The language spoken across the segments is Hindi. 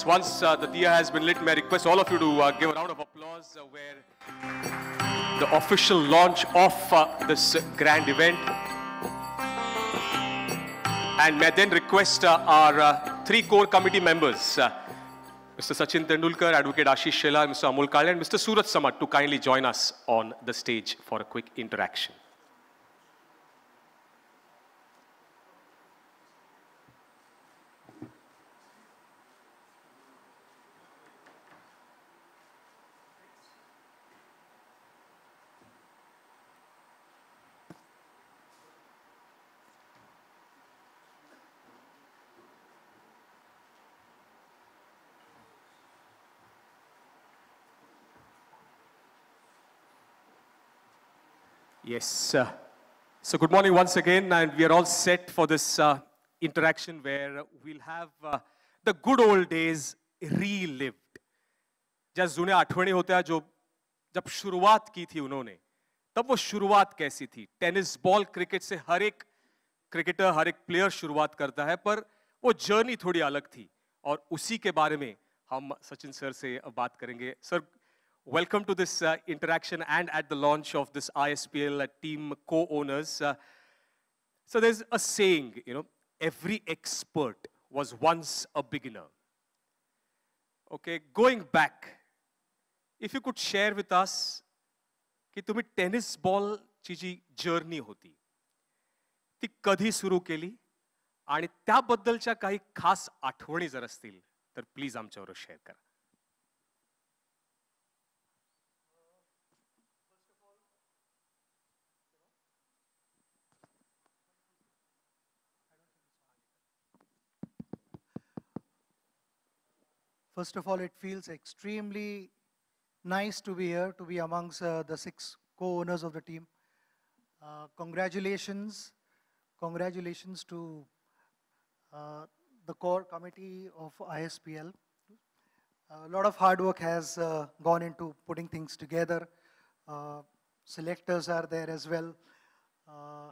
Yes, once uh, the diya has been lit, may I request all of you to uh, give a round of applause uh, where the official launch of uh, this grand event. And may I then request uh, our uh, three core committee members, Mr. Sachin Tendulkar, Advocate Ashish Shela, Mr. Amol Kale, and Mr. Surat Samat to kindly join us on the stage for a quick interaction. Yes. Uh, so good morning once again, and we are all set for this uh, interaction where we'll have uh, the good old days relived. जैसे जुने आठवणी होते हैं जो जब शुरुआत की थी उन्होंने तब वो शुरुआत कैसी थी टेनिस बॉल क्रिकेट से हर एक क्रिकेटर हर एक प्लेयर शुरुआत करता है पर वो जर्नी थोड़ी अलग थी और उसी के बारे में हम सचिन सर से बात करेंगे sir Welcome to this uh, interaction and at the launch of this ISPL uh, team co-owners. Uh, so there's a saying, you know, every expert was once a beginner. Okay, going back, if you could share with us की तुम्ही टेनिस बॉलची जी जर्नी होती ती कधी सुरू केली आणि त्याबद्दलच्या काही खास आठवणी जर असतील तर प्लीज आमच्यावर शेअर करा First of all, it feels extremely nice to be here, to be amongst uh, the six co-owners of the team. Uh, congratulations, congratulations to uh, the core committee of ISPL. A lot of hard work has uh, gone into putting things together. Uh, selectors are there as well. Uh,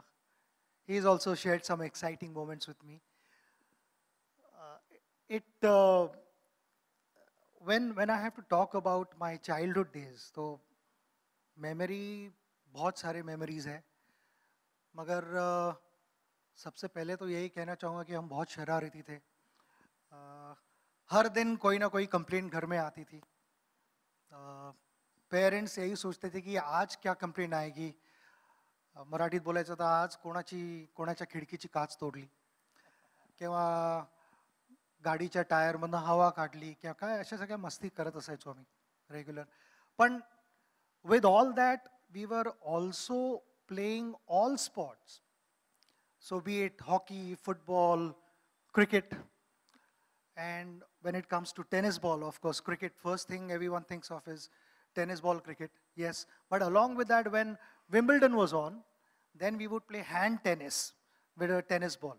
he's also shared some exciting moments with me. It when when I have to talk about my childhood days, तो memory बहुत सारे memories है। मगर uh, सबसे पहले तो यही कहना चाहूँगा कि हम बहुत शरारती थे। uh, हर दिन कोई ना कोई कंप्लेंट घर में आती थी। पेरेंट्स यही सोचते थे कि आज क्या कंप्लेंट आएगी। मराठीत बोलायचं तर आज कोणाची कोणाच्या खिडकीची काच तोडली। किंवा गाडीच्या टायरमधनं हवा काढली किंवा काय अशा सगळ्या मस्ती करत असायचो आम्ही रेग्युलर पण with all that we were also playing all sports so be it hockey football cricket and when it comes to tennis ball of course cricket first thing everyone thinks of is tennis ball cricket yes but along with that when wimbledon was on then we would play hand tennis with a tennis ball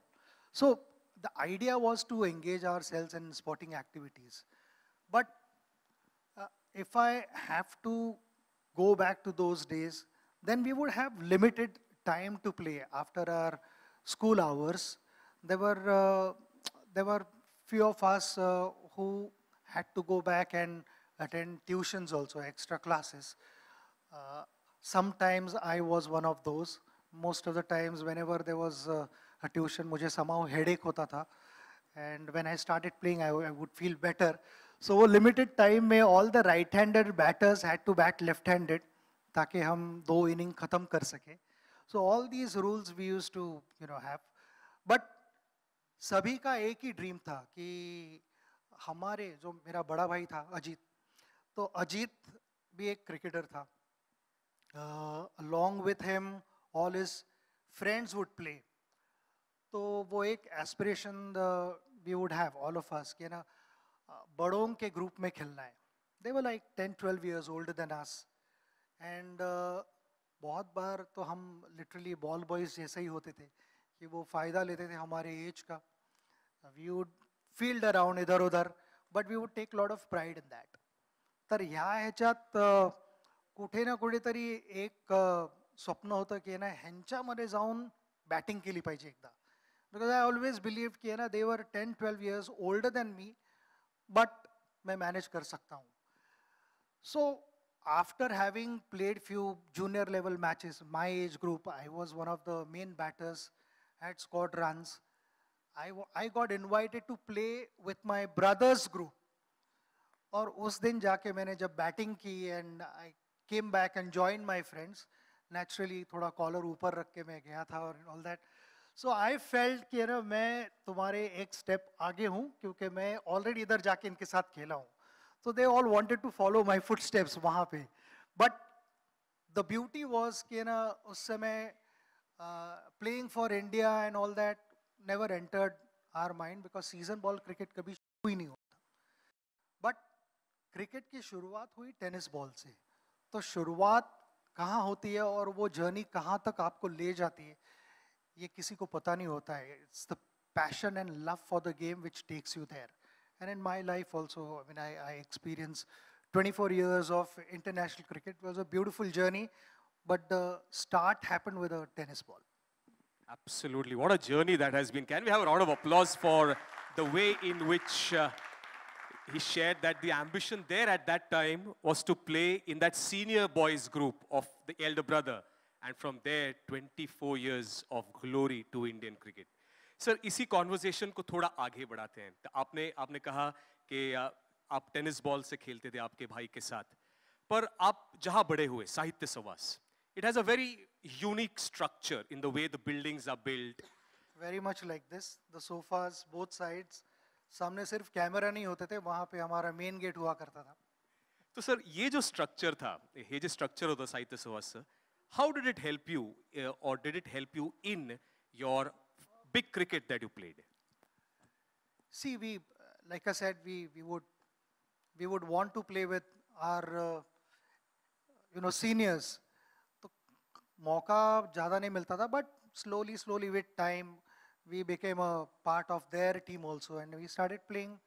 so the idea was to engage ourselves in sporting activities. But uh, if i have to go back to those days then we would have limited time to play. After our school hours there were uh, there were few of us uh, who had to go back and attend tuitions also extra classes. Uh, sometimes i was one of those. Most of the times whenever there was tuition मुझे समाओ हेड एक होता था and when I start playing I I would feel better so वो लिमिटेड टाइम में all the right handed batters had to bat left handed ताकि हम दो इनिंग खत्म कर सकें। So all these rules we used to you know have but सभी का एक ही ड्रीम था कि हमारे जो मेरा बड़ा भाई था, अजीत तो अजीत भी एक क्रिकेटर था। Long with him all his friends would play तो वो एक aspiration we would have all of us कि ना बड़ों के ग्रुप में खेलना है। They were like ten twelve years old than us and बहुत बार तो हम लिटरली बॉल बॉयज़ जैसे ही होते थे, कि वो फ़ायदा लेते थे हमारे एज का। वी वुड फ़ील्ड अराउंड इधर उधर but we would take lot of pride in that तर ह्या ह्याच्यात कुठे ना कुठेतरी एक स्वप्न होतं की ना ह्यांच्यामध्ये जाऊन बॅटिंग केली पाहिजे एकदा। बिकॉज़ आय ऑलवेज बिलीव की है ना they were ten twelve years older than me but मैं मैनेज कर सकता हूँ So after having played few junior level matches, my age group, I was one of the main batters, had scored runs. I, I got invited to play with my brother's group. और उस दिन जाके मैंने जब बैटिंग की and I came back and join my friends naturally थोड़ा कॉलर ऊपर रख के मैं गया था और all that so I felt कि ना मैं तुम्हारे एक स्टेप आगे हूँ, क्योंकि मैं ऑलरेडी इधर जाके इनके साथ खेला हूँ। तो they all wanted to follow my footsteps वहाँ पे। बट द ब्यूटी वॉज़ कि ना उस समय playing for India and all that never entered our mind because season ball cricket कभी शुरू ही नहीं होता। बट क्रिकेट की शुरुआत हुई टेनिस बॉल से। तो शुरुआत कहाँ होती है और वो जर्नी कहाँ तक आपको ले जाती है? ये किसी को पता नहीं होता है it's the passion and love for the game which takes you there and in my life also I mean I I experience 24 years of international cricket It was a beautiful journey but the start happened with a tennis ball Absolutely. What a journey that has been. Can we have a round of applause for the way in which uh, he shared that the ambition there at that time was to play in that senior boys group of the elder brother. And from there, 24 years of glory to Indian cricket. Sir इसी कॉन्वर्जेशन को थोड़ा आगे बढ़ाते हैं। तो आपने आपने कहा कि आप टेनिस बॉल से खेलते थे आपके भाई के साथ। पर आप जहाँ बड़े हुए Sahitya Sahawas it has a very unique structure in the way the buildings are build very much like this the sofas both sides सामने सिर्फ़ कैमरा नहीं होते थे वहाँ पे हमारा मेन गेट हुआ करता था। तो सर ये जो स्ट्रक्चर था ये जो स्ट्रक्चर होता Sahitya सवास How did it help you और did it help you in your big cricket that you played See, we, uh, like I said, we, we would we would want to play with our uh, you know seniors. तो मौका ज़्यादा नहीं मिलता था, but slowly, slowly with time, we became a part of their team also, and we started playing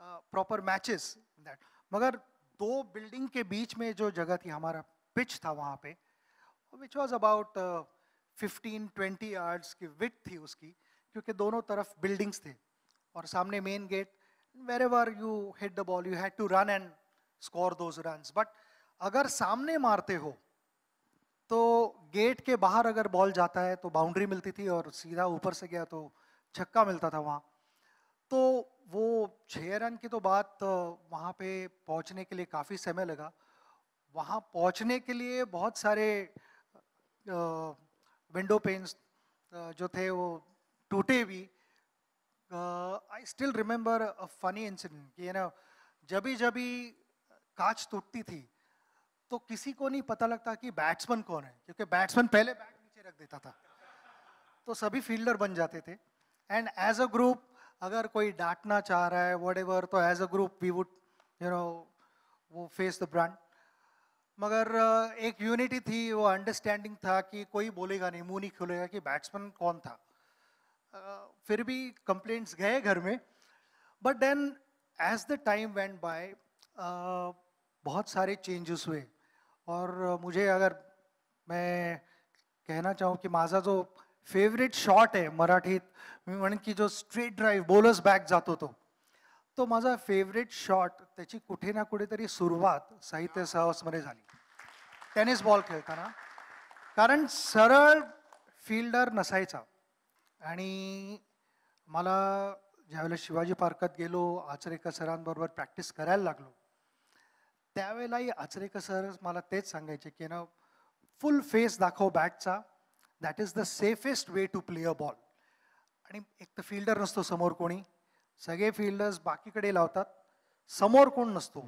uh, proper matches. in That मगर दो बिल्डिंग के बीच में जो जगह थी हमारा पिच था वहाँ पे which was about fifteen twenty yards की विथ थी उसकी क्योंकि दोनों तरफ़ बिल्डिंग्स थे और सामने main gate wherever you hit the ball you had to run and score those runs but अगर सामने मारते हो तो गेट के बाहर अगर बॉल जाता है तो बाउंड्री मिलती थी और सीधा ऊपर से गया तो छक्का मिलता था वहाँ तो वो छः रन की तो बात वहाँ पे पहुँचने के लिए काफ़ी समय लगा वहाँ पहुँचने के लिए बहुत सारे विंडो पेन्स जो थे वो टूटे भी। I still remember a funny incident कि ना जभी जभी कांच टूटती थी तो किसी को नहीं पता लगता कि बैट्समैन कौन है, क्योंकि बैट्समैन पहले बैट नीचे रख देता था। तो सभी फील्डर बन जाते थे। एंड एज अ ग्रुप अगर कोई डांटना चाह रहा है वट तो as a group we would you know वो फेस द ब्रांड मगर एक यूनिटी थी, वो अंडरस्टैंडिंग था कि कोई बोलेगा नहीं, मुँह नहीं खुलेगा कि बैट्समैन कौन था। फिर भी कंप्लेंट्स गए घर में। But then as the time went by बहुत सारे चेंजेस हुए। और मुझे अगर मैं कहना चाहूँ कि माझा जो फेवरेट शॉट आहे मराठीत मी म्हणेन की जो स्ट्रेट ड्राईव्ह बॉलर्स बॅक जातो तो तो माझा फेवरेट शॉट त्याची कुठे ना कुठेतरी सुरुवात साहित्य सहवासमध्ये झाली. टेनिस बॉल खेळताना. कारण सरळ फिल्डर नसायचा. आणि मला ज्यावेळेला शिवाजी पार्कात गेलो आचरेकर सरांबरोबर प्रॅक्टिस करायला लागलो त्यावेळेलाही आचरेकर सर मला तेच सांगायचे की ना फुल फेस दाखव बॅटचा. That is the safest way to play a ball आणि एक तर फिल्डर नसतो समोर कोणी. सगळे फिल्डर्स लावतात. समोर कोण नसतो.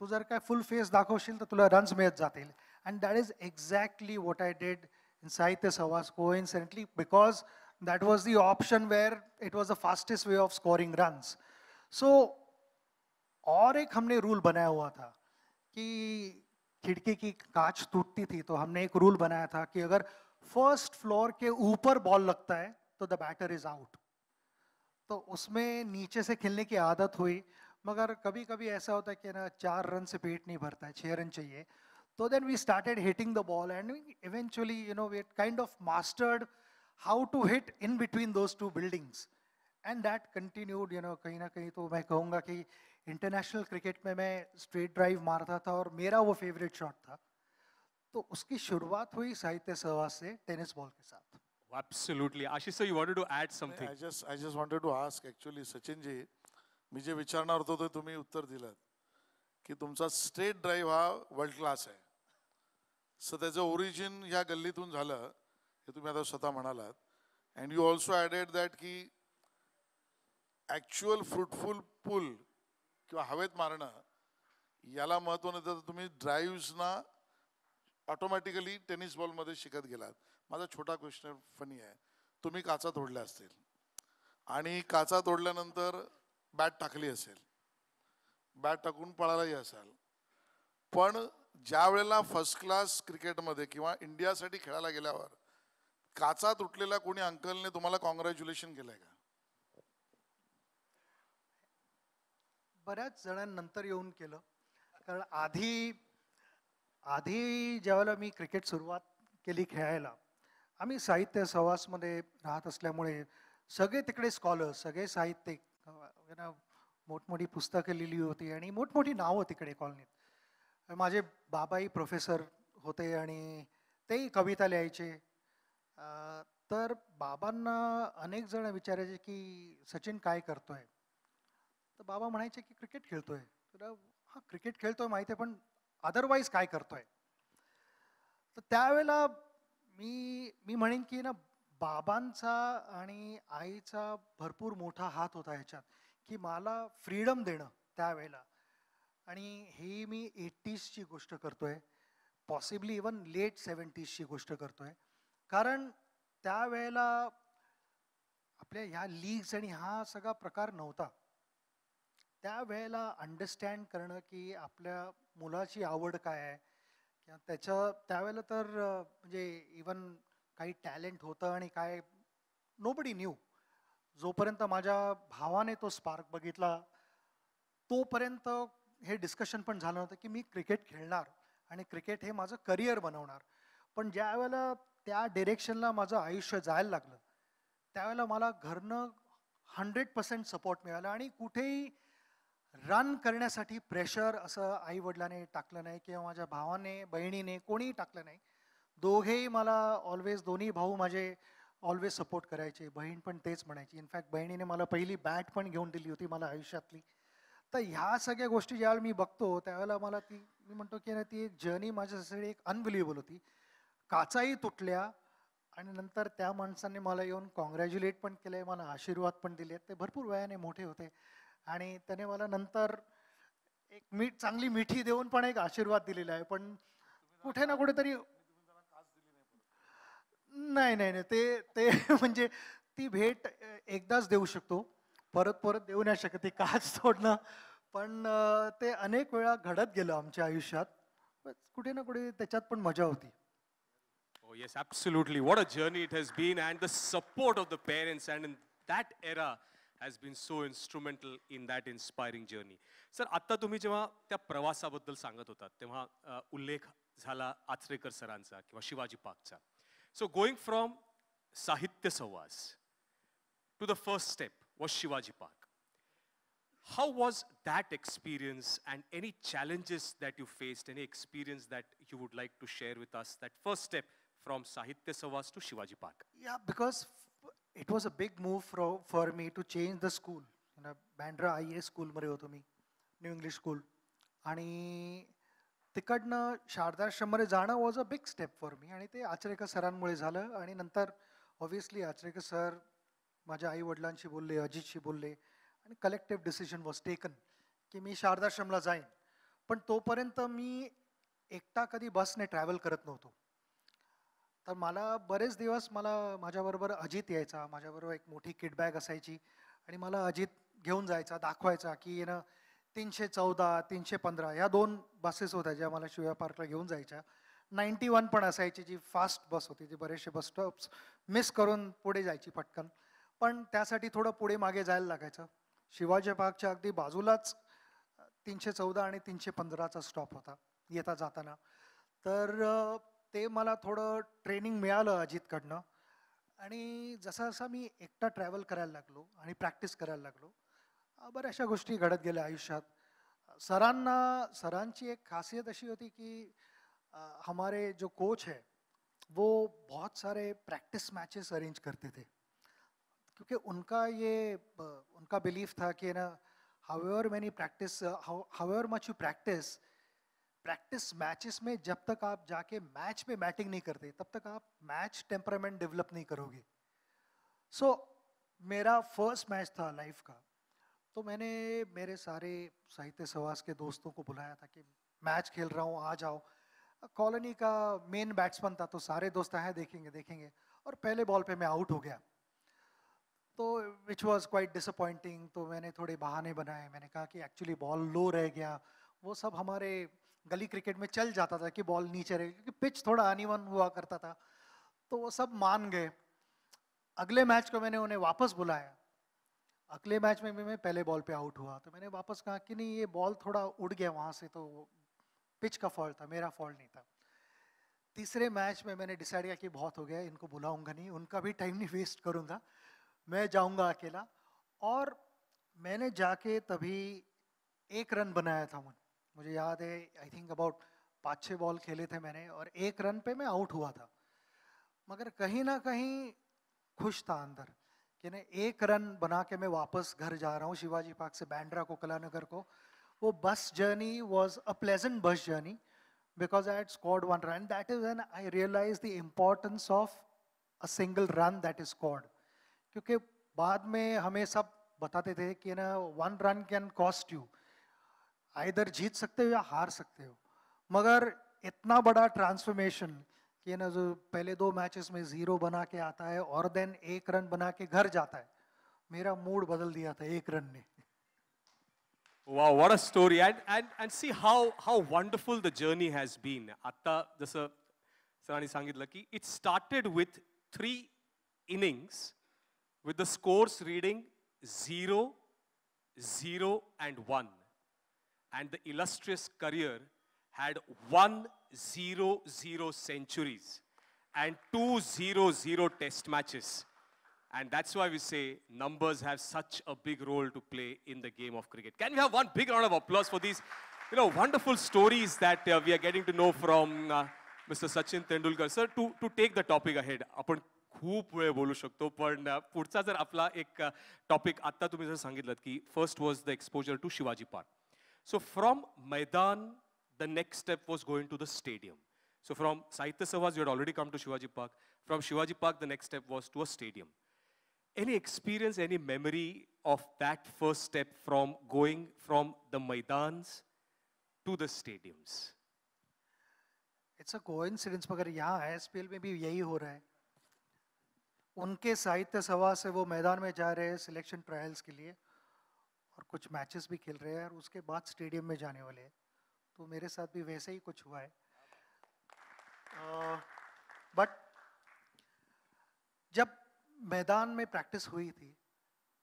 तू जर काय फुल फेस दाखवशील तर तुला रन्स मिळत जातील. And that is exactly what I did in Sahitya Sahawas coincidentally because that was the option where it was the fastest way of scoring runs so और एक हमने रूल बनाया हुआ था कि खिड़की की कांच टूटती थी तो हमने एक रूल बनाया था कि अगर फ़र्स्ट फ्लोर के ऊपर बॉल लगता है तो द बैटर इज़ आउट तो उसमें नीचे से खेलने की आदत हुई। मगर कभी कभी ऐसा होता है कि ना, चार रन से पेट नहीं भरता है छः रन चाहिए। तो then we started hitting the ball and eventually you know we kind of mastered how to hit in between those two buildings and that continued you know कहीं ना कहीं तो मैं कहूँगा कि इंटरनेशनल क्रिकेट में मैं स्ट्रेट ड्राइव मारता था और मेरा वो फेवरेट शॉट था। तो उसकी शुरुआत हुई साहित्य सहवास से टेनिस बॉल के साथ। Absolutely. Ashish, sir, you wanted to add something. I just I just wanted to ask actually सचिनजी मी जे विचारणार होतो ते तुम्ही उत्तर दिलं की तुमचा स्टेट ड्राईव्ह हा वर्ल्ड क्लास आहे सो त्याचं ओरिजिन ह्या गल्लीतून झालं हे तुम्ही आता स्वतः म्हणालात and you also added that की ॲक्च्युअल फ्रुटफुल पूल किंवा हवेत मारणं याला महत्त्व नाही तर तुम्ही ड्राईव्हजना ऑटोमॅटिकली टेनिस बॉलमध्ये शिकत गेलात. माझा छोटा क्वेश्चन फनी आहे. तुम्ही काचा तोडल्या असतील. आणि काचा तोडल्यानंतर बॅट टाकली असेल. बॅट टाकून पळालाही असाल. पण ज्या वेळेला फर्स्ट क्लास क्रिकेटमध्ये किंवा इंडियासाठी खेळायला गेल्यावर काचा तुटलेला कोणी अंकलने तुम्हाला कॉंग्रॅच्युलेशन केलंय का? बऱ्याच जणांनंतर येऊन केलं. कारण आधी आधी ज्यावेळेला मी क्रिकेट सुरुवात केली खेळायला आम्ही साहित्य सहवासमध्ये राहत असल्यामुळे सगळे तिकडे स्कॉलर सगळे साहित्यिक ना मोठमोठी पुस्तकं लिहिली होती आणि मोठमोठी नावं तिकडे कॉलनीत माझे बाबाही प्रोफेसर होते आणि तेही कविता लिहायचे. तर बाबांना अनेक जण विचारायचे की सचिन काय करतोय? तर बाबा म्हणायचे की क्रिकेट खेळतोय. तर हा क्रिकेट खेळतोय माहिती आहे पण अदरवाईज काय करतोय? तर त्यावेळेला मी मी म्हणेन की ना बाबांचा आणि आईचा भरपूर मोठा हात होता ह्याच्यात की मला फ्रीडम देणं त्यावेळेला. आणि ही मी एट्टीजची गोष्ट करतोय. पॉसिबली इवन लेट सेवन्टीजची गोष्ट करतोय. कारण त्यावेळेला आपल्या ह्या लीग्स आणि हा सगळा प्रकार नव्हता. त्यावेळेला अंडरस्टँड करणं की आपल्या मुलाची आवड काय आहे? किंवा त्याच्या त्यावेळेला तर म्हणजे इवन काही टॅलेंट होतं आणि काय नोबडी न्यू जोपर्यंत माझ्या भावाने तो स्पार्क बघितला तोपर्यंत हे डिस्कशन पण झालं होतं की मी क्रिकेट खेळणार आणि क्रिकेट हे माझं करिअर बनवणार. पण ज्यावेळेला त्या डिरेक्शनला माझं आयुष्य जायला लागलं त्यावेळेला मला घरनं हंड्रेड पर्सेंट सपोर्ट मिळाला आणि कुठेही रन करण्यासाठी प्रेशर असं आई वडिलाने टाकलं नाही किंवा माझ्या भावाने बहिणीने कोणीही टाकलं नाही. दोघेही मला ऑलवेज दोन्ही भाऊ माझे ऑलवेज सपोर्ट करायचे. बहीण पण तेच म्हणायची. इनफॅक्ट बहिणीने मला पहिली बॅट पण घेऊन दिली होती मला आयुष्यातली. तर ह्या सगळ्या गोष्टी ज्यावेळेला मी बघतो त्यावेळेला मला ती मी म्हणतो की ना ती एक जर्नी माझ्यासाठी एक अनबिलिव्हेबल होती. काचाही तुटल्या आणि नंतर त्या माणसाने मला येऊन कॉंग्रॅच्युलेट पण केलंय मला आशीर्वाद पण दिले ते भरपूर वयाने मोठे होते. आणि त्याने मला नंतर एक मीठ चांगली मिठी देऊन पण एक आशीर्वाद दिलेला आहे. पण कुठे ना कुठेतरी नाही नाही नाही. ते ते म्हणजे ती भेट एकदाच देऊ शकतो. परत परत देऊ नाही शकत. ती काच तोडणं. पण ते अनेक वेळा घडत गेलं आमच्या आयुष्यात. कुठे ना कुठे त्याच्यात पण मजा होती. Oh, yes, absolutely. What a journey it has been, and the support of the parents, and in that era has been so instrumental in that inspiring journey. Sir आत्ता तुम्ही जेव्हा त्या प्रवासाबद्दल सांगत होतात तेव्हा अ, उल्लेख झाला आचरेकर सरांचा किंवा शिवाजी पार्कचा सो गोइंग फ्रॉम साहित्य संवास to the first step was Shivaji Park How was that experience and any challenges that you faced, any experience that you would like to share with us, that first step from Sahitya Savas to Shivaji Park? Yeah, because it was a big move fro for me to change the school Bandra I E स्कूलमध्ये होतो मी न्यू इंग्लिश स्कूल आणि तिकडनं शारदाश्रममध्ये जाणं was a big step for me आणि ते आचरेकर सरांमुळे झालं. आणि नंतर ऑब्व्हियसली आचरेकर सर माझ्या आई वडिलांशी बोलले अजितशी बोलले. आणि कलेक्टिव्ह डिसिजन वॉज टेकन की मी शारदाश्रमला जाईन. पण तोपर्यंत मी एकटा कधी बसने ट्रॅव्हल करत नव्हतो. तर मला बरेच दिवस मला माझ्याबरोबर अजित यायचा माझ्याबरोबर एक मोठी किटबॅग असायची आणि मला अजित घेऊन जायचा दाखवायचा की ना तीनशे चौदा तीनशे पंधरा ह्या दोन बसेस होत्या ज्या मला शिव्या पार्कला घेऊन जायच्या. नाईन्टी वन पण असायची जी फास्ट बस होती जी बरेचसे बस स्टॉप्स मिस करून पुढे जायची पटकन. पण त्यासाठी थोडं पुढे मागे जायला लागायचं. शिवाजी पार्कच्या अगदी बाजूलाच तीनशे चौदा आणि तीनशे पंधराचा स्टॉप होता येता जाताना. तर ते मला थोडं ट्रेनिंग मिळालं अजितकडनं. आणि जसा जसा मी एकटा ट्रॅव्हल करायला लागलो आणि प्रॅक्टिस करायला लागलो अ, बऱ्याचशा गोष्टी घडत गेल्या आयुष्यात. सरांना सरांची एक खासियत अशी होती की हमारे जो कोच है वो बहुत सारे प्रैक्टिस मैचेस अरेंज करते थे. क्योंकि उनका ये उनका बिलीफ था कि ना however many practice however much you practice practice matches में जब तक आप जाके मैच में बैटिंग नहीं करते तब तक आप मैच टेम्परामेंट डेवलप नहीं करोगे। सो so, मेरा फ़र्स्ट मैच था लाइफ का। तो मैंने मेरे सारे साहित्य सवास के दोस्तों को बुलाया था कि मैच खेल रहा हूँ आ जाओ। कॉलोनी का मेन बैट्समैन था तो सारे दोस्त आए देखेंगे देखेंगे। और पहले बॉल पे मैं आउट हो गया। तो विच वॉज़ क्वाइट डिसअपॉइंटिंग तो मैंने थोड़े बहाने बनाए। मैंने कहा कि एक्चुअली बॉल लो रह गया। वो सब हमारे गली क्रिकेट में चल जाता था कि बॉल नीचे रहे, क्योंकि पिच थोड़ा अनइवन हुआ करता था। तो वो सब मान गए। अगले मैच को मैंने उन्हें वापस बुलाया। अगले मैच में भी मैं पहले बॉल पे आउट हुआ तो मैंने वापस कहा कि नहीं, ये बॉल थोड़ा उड़ गया वहाँ से तो पिच का फॉल्ट था, मेरा फॉल्ट नहीं था। तीसरे मैच में मैंने डिसाइड किया कि बहुत हो गया, इनको बुलाऊँगा नहीं, उनका भी टाइम नहीं वेस्ट करूँगा, मैं जाऊँगा अकेला। और मैंने जाके तभी एक रन बनाया था मुझे मुझे याद है आई थिंक अबाउट पाँच छः बॉल खेले थे मैंने और एक रन पे मैं आउट हुआ था मगर कहीं ना कहीं खुश था अंदर कि ना एक रन बना के मैं वापस घर जा रहा हूँ शिवाजी पार्क से बैंड्रा को कलानगर को वो bus journey was a pleasant bus journey because I had scored one run. That is when I realized the importance of a single run that is scored. क्योंकि बाद में हमें सब बताते थे कि ना one run can cost you either जीत सकते हो या हार सकते हो। मगर इतना बड़ा ट्रांसफॉर्मेशन कि ना जो पहले दो मैचेस में ज़ीरो बना के आता है और देन एक रन बना के घर जाता है। मेरा मूड बदल दिया था एक रन ने। जर्नी हैज़ बीन आता जसे सरानी सांगितलं की it started with three innings with the scores reading zero zero and one And the illustrious career had 100 centuries and 200 test matches. And that's why we say numbers have such a big role to play in the game of cricket. Can we have one big round of applause for these, you know, wonderful stories that uh, we are getting to know from uh, Mr. Sachin Tendulkar. Sir, to, to take the topic ahead, आपण खूप वेळ बोलू शकतो पण uh, पुढचा जर आपला एक टॉपिक आत्ता तुम्ही जर सांगितलं की first was the exposure to Shivaji Park so from maidan the next step was going to the stadium So from Sahitya Savas, you had already come to Shivaji Park. From Shivaji Park, the next step was to a stadium. Any experience, any memory of that first step from going from the Maidans to the stadiums? It's a coincidence मगर यहाँ एसपीएल में भी यही हो रहा है उनके साहित्य सभा से वो मैदान में जा रहे हैं सिलेक्शन ट्रायल्स के लिए और कुछ मैचेस भी खेल रहे हैं और उसके बाद स्टेडियम में जाने वाले हैं। तो मेरे साथ भी वैसे ही कुछ हुआ है। बट uh, जब मैदान में प्रैक्टिस हुई थी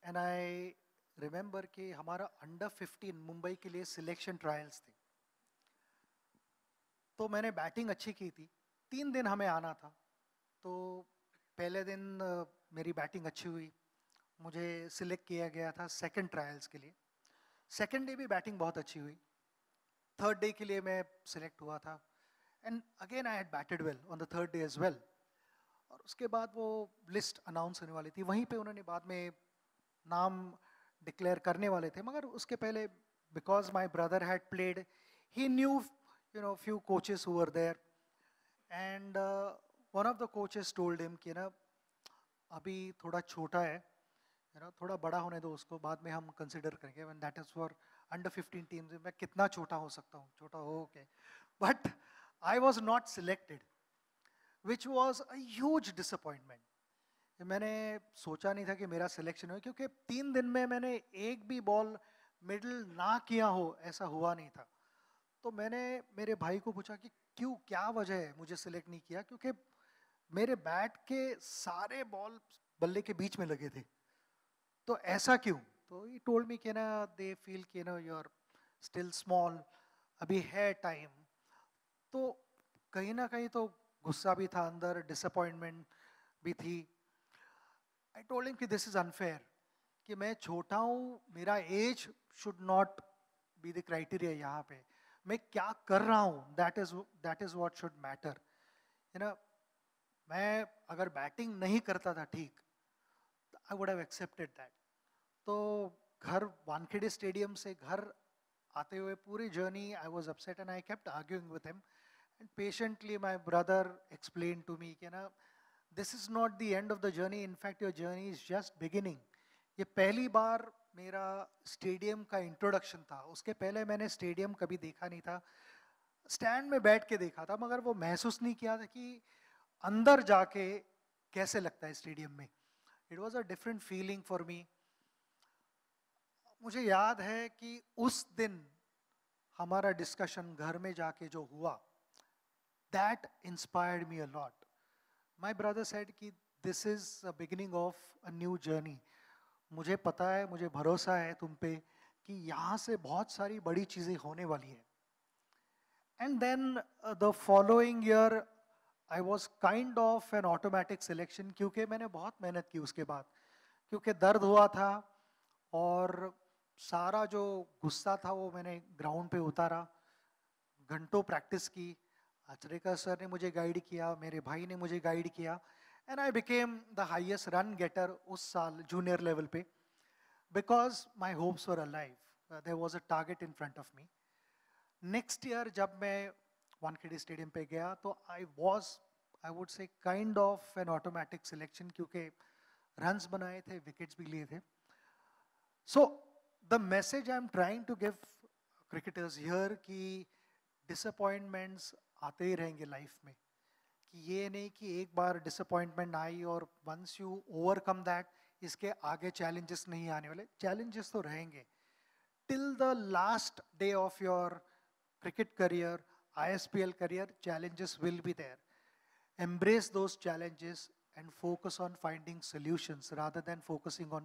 एंड आई रिमेंबर कि हमारा अंडर 15 मुंबई के लिए सिलेक्शन ट्रायल्स थे। तो मैंने बैटिंग अच्छी की थी। तीन दिन हमें आना था। तो पहले दिन मेरी बैटिंग अच्छी हुई। मुझे सिलेक्ट किया गया था सेकंड ट्रायल्स के लिए। सेकंड डे भी बैटिंग बहुत अच्छी हुई। थर्ड डे के लिए मैं सिलेक्ट हुआ था। And again I had batted well on the third day as well और उसके बाद वो लिस्ट अनाउंस होने वाली थी। वहीं पे उन्होंने बाद में नाम डिक्लेयर करने वाले थे। मगर उसके पहले because my brother had played he knew you know few coaches who were there and one of the coaches told him कि, ना, अभी थोड़ा छोटा है यू नो, थोड़ा बड़ा होने दो उसको, बाद में हम कंसिडर करेंगे। When that is for under 15 teams मैं कितना छोटा हो सकता हूँ? छोटा हो के but I was not selected which was a huge disappointment मैंने सोचा नहीं था कि मेरा सिलेक्शन हो, क्योंकि तीन दिन में मैंने एक भी बॉल मिडल ना किया हो, ऐसा हुआ नहीं था। तो मैंने मेरे भाई को पूछा कि क्यों, क्या वजह है? मुझे सिलेक्ट नहीं किया, क्योंकि मेरे बैट के सारे बॉल बल्ले के बीच में लगे थे। तो ऐसा क्यों? तो ही टोल्ड मी कि ना दे फील कि no you are still small अभी है टाइम तो कहीं ना कहीं तो गुस्सा भी था अंदर डिसअपॉइंटमेंट भी थी। आई टोल्ड हिम कि दिस इज़ अनफेयर कि मैं छोटा हूँ, मेरा age should not be the criteria यहाँ पे। मैं क्या कर रहा हूँ? That is that is what should matter you know मैं अगर बैटिंग नहीं करता था ठीक I would have accepted that तो घर वानखेड़े स्टेडियम से घर आते हुए पूरी journey I was upset and I kept arguing with him and patiently my brother explain to me कि ना this is not the end of the journey in fact your journey is just beginning ये पहली बार मेरा स्टेडियम का इंट्रोडक्शन था। उसके पहले मैंने स्टेडियम कभी देखा नहीं था। स्टैंड में बैठ के देखा था, मगर वो महसूस नहीं किया था कि अंदर जाके कैसे लगता है स्टेडियम में। It was a different feeling for me मुझे याद है कि उस दिन हमारा डिस्कशन घर में जाके जो हुआ that inspired me a lot my brother said कि this is a beginning of a new journey मुझे पता है, मुझे भरोसा है तुम पे कि यहाँ से बहुत सारी बड़ी चीज़ें होने वाली है। And then the following year I was kind of an automatic selection क्योंकि मैंने बहुत मेहनत की उसके बाद। क्योंकि दर्द हुआ था और सारा जो गुस्सा था वो मैंने ग्राउंड पे उतारा। घंटों प्रैक्टिस की। आचरेकर सर ने मुझे गाइड किया, मेरे भाई ने मुझे गाइड किया and I became the highest run getter उस साल जूनियर लेवल पे। Because my hopes were alive there was a target in front of me next year जब मैं वानखेड़े स्टेडियम पे गया तो I was I would say kind of an automatic selection क्योंकि रन्स बनाए थे विकेट्स भी लिए थे। So the message I am trying to give cricketers here कि डिसअपॉइंटमेंट्स आते ही रहेंगे लाइफ में कि ये नहीं कि एक बार डिसअपॉइंटमेंट आई और वंस यू ओवरकम दैट इसके आगे चैलेंजेस नहीं आने वाले चैलेंजेस तो रहेंगे till the last day of your cricket career ISPL career, challenges will be there. Embrace those challenges and focus on finding solutions rather than focusing on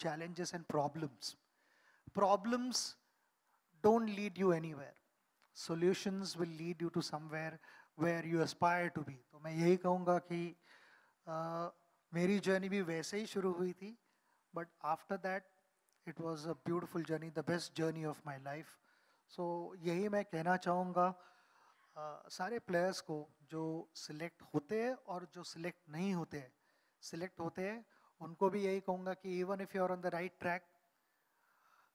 challenges and problems. Problems don't lead you anywhere. Solutions will lead you to somewhere where you aspire to be. तो मैं यही कहूँगा कि uh, मेरी जर्नी भी वैसे ही शुरू हुई थी but after that it was a beautiful journey the best journey of my life so यही मैं कहना चाहूँगा सारे प्लेयर्स को जो सिलेक्ट होते हैं और जो सिलेक्ट नहीं होते हैं सिलेक्ट होते हैं उनको भी यही कहूँगा कि even if you are on the right track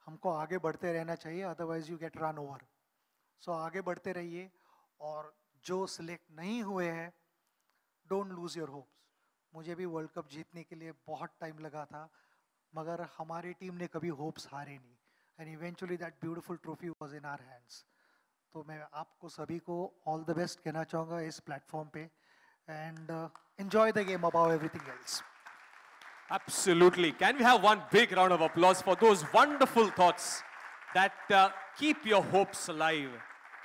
हमको आगे बढ़ते रहना चाहिए otherwise you get run over so आगे बढ़ते रहिए और जो सिलेक्ट नहीं हुए हैं डोंट लूज़ योर होप्स मुझे भी वर्ल्ड कप जीतने के लिए बहुत टाइम लगा था, मगर हमारी टीम ने कभी होप्स हारे नहीं. And eventually that beautiful trophy was in our hands तो मैं आपको सभी को ऑल द बेस्ट कहना चाहूँगा इस प्लेटफॉर्म पे. And enjoy the game about everything else Absolutely. Can we have one big round of applause for those wonderful thoughts that uh, keep your hopes alive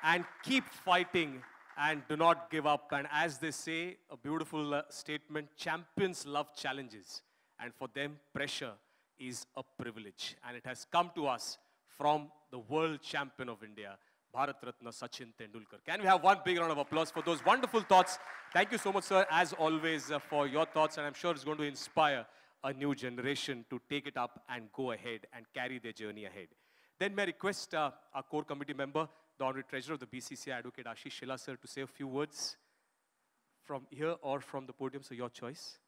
and keep fighting and do not give up. And as they say, a beautiful uh, statement champions love challenges. And for them, pressure is a privilege. And it has come to us from the world champion of India, Bharat Ratna Sachin Tendulkar. Can we have one big round of applause for those wonderful thoughts? Thank you so much, sir, as always, uh, for your thoughts. And I'm sure it's going to inspire a new generation to take it up and go ahead and carry their journey ahead. Then may I request uh, our core committee member, the Honorary Treasurer of the BCCI, Advocate Ashish Shila, sir, to say a few words from here or from the podium, so your choice.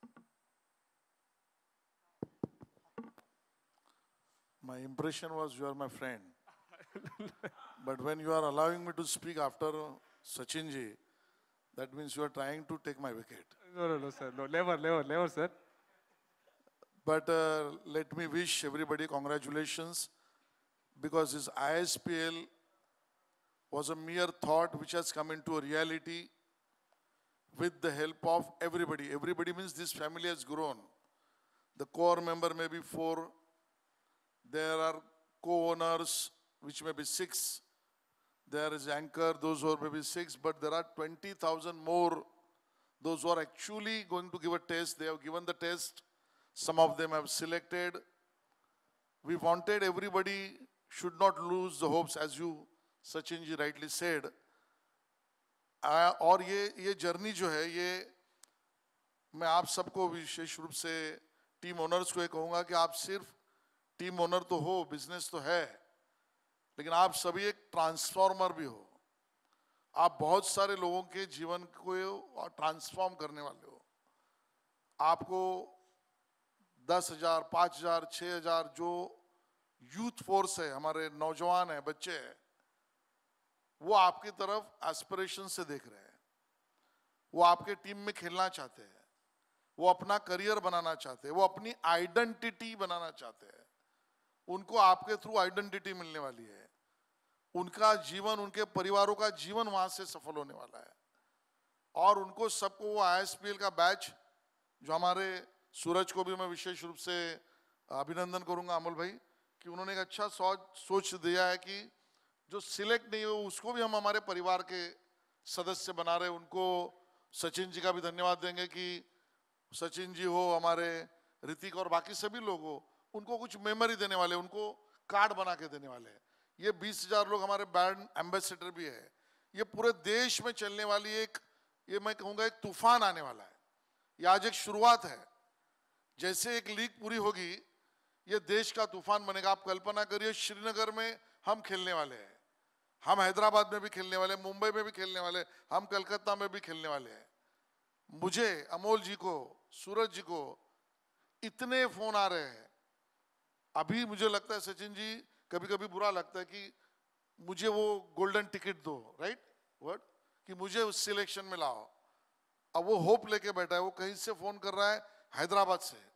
My impression was you are my friend. but when you are allowing me to speak after Sachinji, that means you are trying to take my wicket. No, no, no, sir. No, never, never, never, sir. But uh, let me wish everybody congratulations because this ISPL was a mere thought which has come into a reality with the help of everybody. Everybody means this family has grown. The core member may be four. There are co-owners, which may be six. There is anchor, those who are maybe six, but there are 20,000 more those who are actually going to give a test, they have given the test. Some of them have selected. We wanted everybody should not lose the hopes, as you, Sachin ji rightly said. और ये ये जर्नी जो है ये मैं आप सबको विशेष रूप से टीम ओनर्स को ये कहूँगा कि आप सिर्फ़ टीम ओनर तो हो बिज़नेस तो है लेकिन आप सभी एक ट्रांसफॉर्मर भी हो आप बहुत सारे लोगों के जीवन को ट्रांसफॉर्म करने वाले हो आपको दस हज़ार, पाँच हज़ार, छह हज़ार जो यूथ फोर्स है, हमारे नौजवान है, बच्चे हैं, वो आपकी तरफ़ एस्पिरेशन से देख रहे हैं। वो आपके टीम में खेलना चाहते हैं। वो अपना करियर बनाना चाहते हैं। वो अपनी आइडेंटिटी बनाना चाहते हैं। उनको आपके थ्रू आइडेंटिटी मिलने वाली है। उनका जीवन, उनके परिवारों का जीवन वहाँ से सफल होने वाला है। और उनको सबको वो आई का बैच जो हमारे सूरज को भी मैं विशेष रूप से अभिनंदन करूँगा अमोल भाई कि उन्होंने एक अच्छा सोच सोच दिया है कि जो सिलेक्ट नहीं हो उसको भी हम हमारे परिवार के सदस्य बना रहे उनको सचिन जी का भी धन्यवाद देंगे कि सचिन जी हो, हमारे ऋतिक और बाकी सभी लोग हो, उनको कुछ मेमोरी देने वाले, उनको कार्ड बना के देने वाले ये बीस हज़ार लोग हमारे ब्रांड एम्बेसडर भी है। ये पूरे देश में चलने वाली एक, ये मैं कहूँगा एक तूफ़ान आने वाला है। ये आज एक शुरुआत है। जैसे एक लीग पूरी होगी, ये देश का तूफ़ान बनेगा। आप कल्पना करिए, श्रीनगर में हम खेलने वाले हैं। हम हैदराबाद में भी खेलने वाले मुंबई में भी खेलने वाले हम कलकत्ता में भी खेलने वाले हैं। मुझे, अमोल जी को, सूरज जी को इतने फ़ोन आ रहे हैं। अभी मुझे लगता है, सचिन जी कभी कभी बुरा लगता है कि मुझे वो गोल्डन टिकट दो राइट वर्ड कि मुझे उस सिलेक्शन में लाओ। अब वो होप लेके बैठा है, वो कहीं से फ़ोन कर रहा है हैदराबाद से।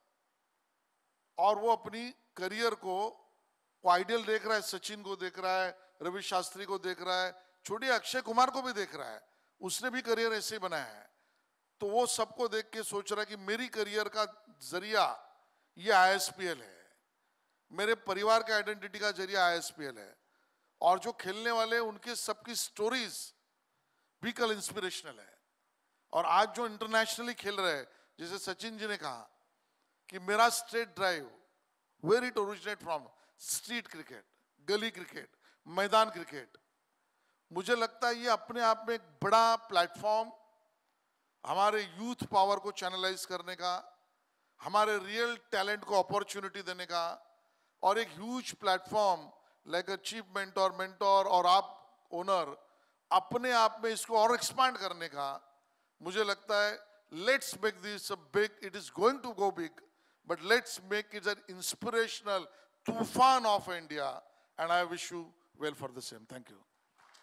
और वो अपनी करियर को वो आइडियल देख रहा है, सचिन को देख रहा है, रवि शास्त्री को देख रहा है, छोटे अक्षय कुमार को भी देख रहा है। उसने भी करियर ऐसे बनाया है। तो वो सबको देख के सोच रहा है कि मेरी करियर का ज़रिया ये आईएसपीएल है। मेरे परिवार के आइडेंटिटी का ज़रिया आईएसपीएल है। और जो खेलने वाले, उनके सबकी स्टोरीज भी कल इंस्पिरेशनल है। और आज जो इंटरनेशनली खेल रहे हैं जैसे सचिन जी ने कहा कि मेरा straight drive where it originate from street cricket gully cricket maidan cricket मुझे लगता है ये अपने आप में एक बड़ा प्लेटफॉर्म हमारे यूथ पावर को चैनलाइज करने का, हमारे रियल टैलेंट को अपॉर्चुनिटी देने का, और एक huge platform like a chief mentor mentor और आप ओनर अपने आप में इसको और एक्सपांड करने का मुझे लगता है let's make this a big, it is going to go big, but let's make it an inspirational tufan of India. And I wish you well for the same. Thank you.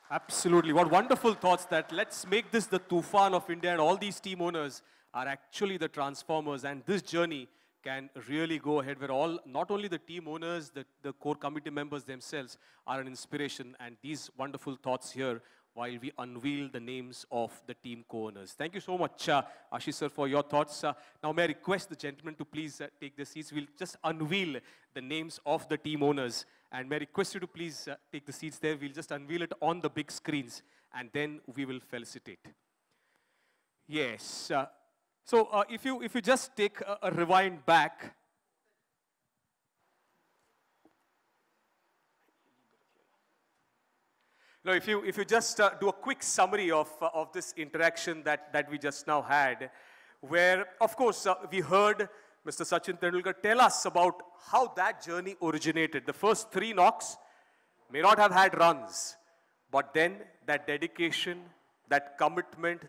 Absolutely. What wonderful thoughts that let's make this the tufan of India and all these team owners are actually the transformers and this journey can really go ahead where all, not only the team owners, the, the core committee members themselves are an inspiration and these wonderful thoughts here while we unveil the names of the team co-owners. Thank you so much, uh, Ashish sir, for your thoughts. Uh, now, may I request the gentlemen to please uh, take the seats. We'll just unveil the names of the team owners. And may I request you to please uh, take the seats there. We'll just unveil it on the big screens, and then we will felicitate. Yes. Uh, so uh, if, you, if you just take a, a rewind back, Now, if you, if you just uh, do a quick summary of, uh, of this interaction that, that we just now had, where, of course, uh, we heard Mr. Sachin Tendulkar tell us about how that journey originated. The first three knocks may not have had runs, but then that dedication, that commitment,